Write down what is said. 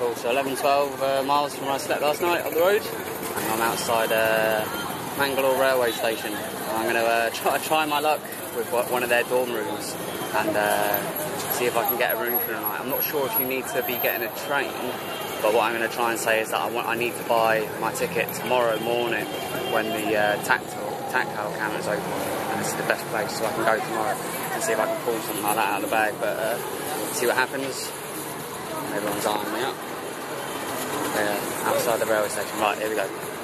Cool, so 11, 12 uh, miles from where I slept last night on the road. And I'm outside uh, Mangalore railway station. And I'm going to uh, try, try my luck with one of their dorm rooms and uh, see if I can get a room for the night. I'm not sure if you need to be getting a train, but what I'm going to try and say is that I, want, I need to buy my ticket tomorrow morning when the uh, Tatkal, Tatkal camera's open. And this is the best place, so I can go tomorrow and see if I can pull something like that out of the bag. But uh, see what happens. Everyone's. Yeah, outside the railway station. Right, here we go.